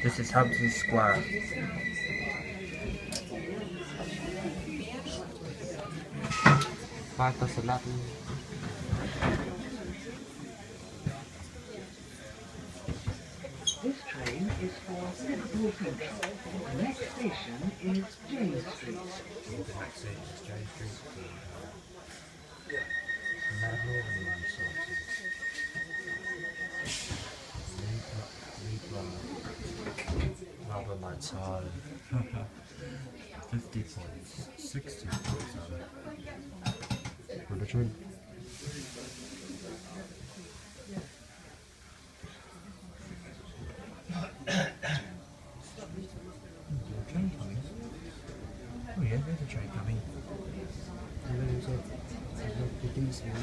This is Hamilton Square. Five plus eleven. This train is for Liverpool Central. The next station is James Street. The next station is James Street. Leap, Northern Line sorted. 50 points, 60 points on it. For the train. The train coming. Oh yeah, there's a train coming. And then there's a, there's a decent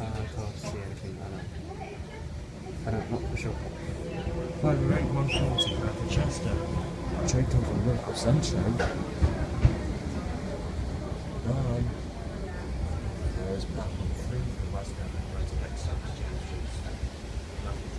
uh, I can't see anything. I don't. I don't. Not for sure. By the rate 140 out to Chester. Train come from Liverpool Central. Gone. There's platform 3 for West Ham Road next stop is James Street. Platform